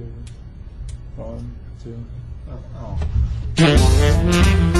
Two, one, two. Oh. oh.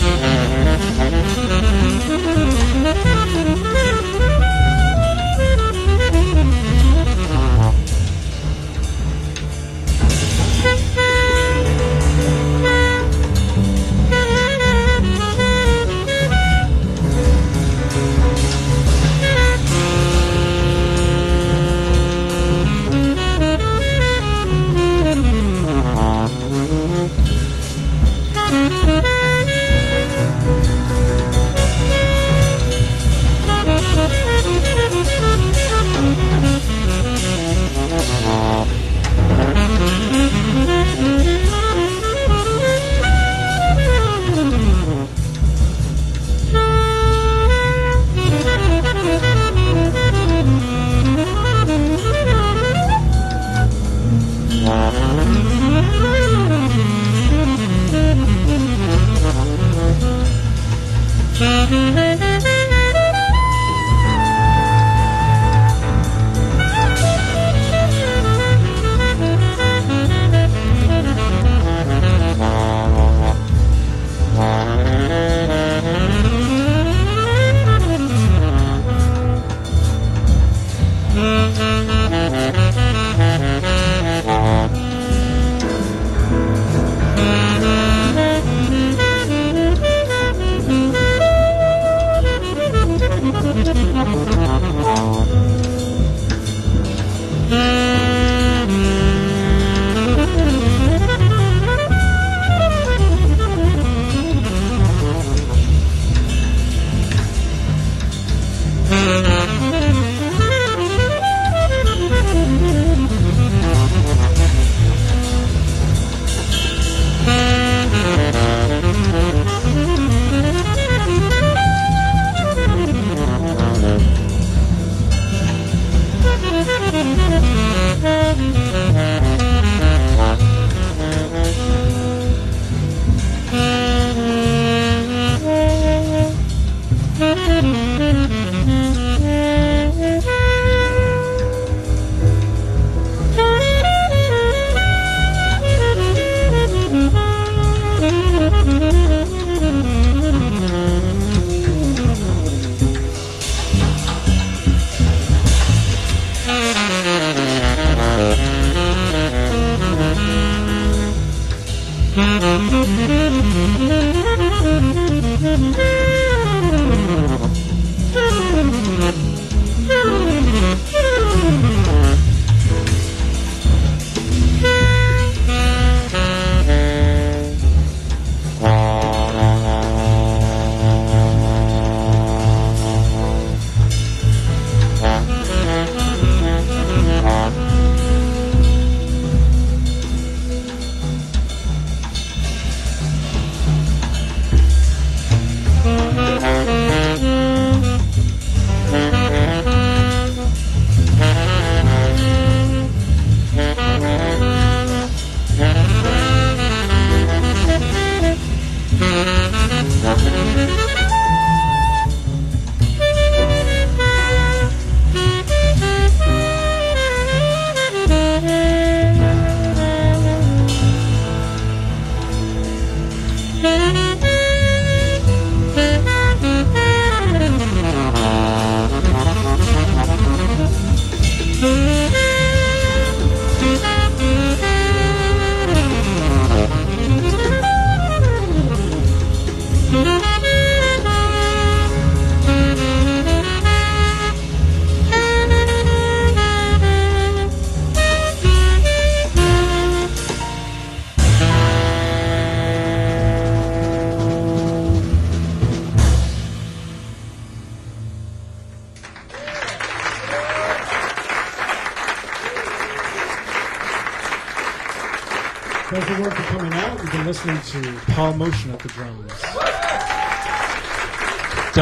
Mm-hmm.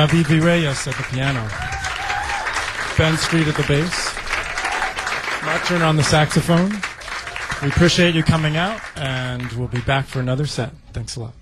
David. Virelles at the piano. Ben Street at the bass. Mark Turner on the saxophone. We appreciate you coming out, and we'll be back for another set. Thanks a lot.